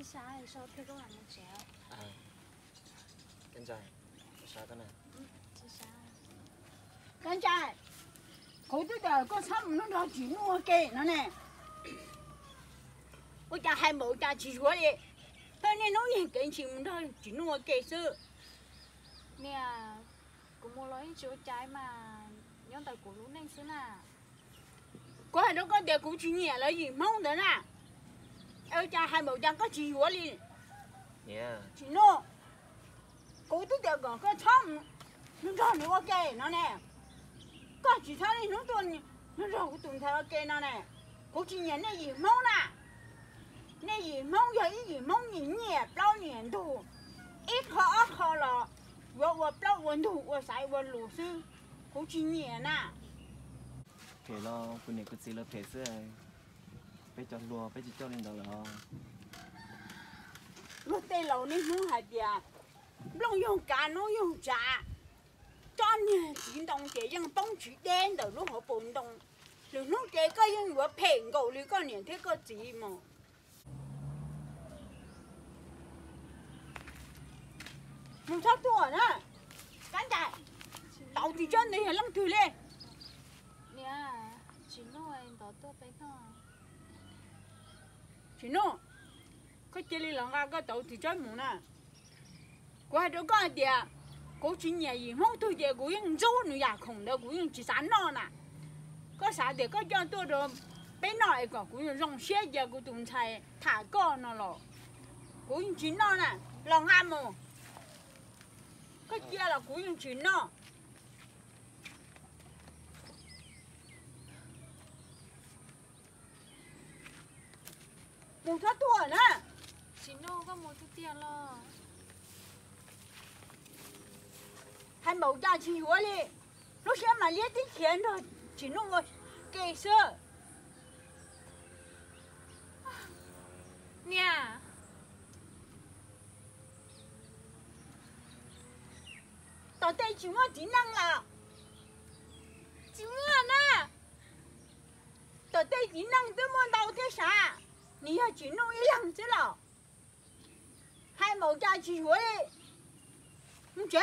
thì sao thì sao thế có làm một chéo à con trai sao thế này thì sao con trai cô tôi giờ có sắm nó đó chỉ mua kê nó nè ôi cha hai mẫu cha chỉ chúa đi thế nên nó nhìn cái chỉ muốn thôi chỉ mua kê sư nè cũng mua lấy chỗ trái mà nhóm tài của lúc này xưa nà có hai đứa con tiền cũng chỉ nhẹ lấy gì mong đó nè ơ cha hai mẫu chẳng có chỉ quá đi chỉ nó cô tôi được còn có chăm nó cho nó ok nó nè. Có chỉ thay đi nó tuần. Nó rồi cũng tuần thay ok nó nè. Cố chỉ nhận này gì mau nè. Này gì mong giờ gì mau nhìn nhẹ bao nhiêu đủ. Ít khó khó là vừa vừa bao quần đủ vừa sai vừa lù sư cố chỉ nhẹ nè. Thế lo cô này cứ chỉ lo thế chứ phải cho lùa phải chỉ cho lên đó là lúc tây lâu nên muốn hạt gì à? lúc dùng cá nó dùng trà cho nên chỉ động chỉ dùng Đông chỉ đen đầu lúc họ bồn động lúc lúc chỉ có dùng vừa phèn cầu lúc có niệm thế có gì mà. Mình thoát tuổi nữa cán chạy. Đầu thì chân này lắm thử lên? Nè chỉ nói đó tôi bé thôi chỉ nó cái chơi đi lòng ra, cái đầu thì chơi mù nè. Qua đó có gì à có chuyện nhà gì không thôi giờ cũng yên dấu nữa nhà không đâu cũng yên chỉ sản nó nè có sáng thì có cho tôi được bên nội có cũng yên rong xe giờ cũng tụng chạy thả con nó rồi cũng yên chỉ nó nè à, lòng ham mù cái kia là cũng yên chỉ nó một tháng tuổi nè chỉ nói có một chút tiền lo. Hay mẫu cha chỉ hứa đi. Lúc xem mà liếc tí tiền rồi chỉ nó ngồi kê sơ. Nè. Tao đây chỉ mua tí năng là. Chỉ mua nè tao đây tí năng tôi mua đâu thế sao 你要chỉ弄一两只了还mẫu cha chỉ hứa đi không chế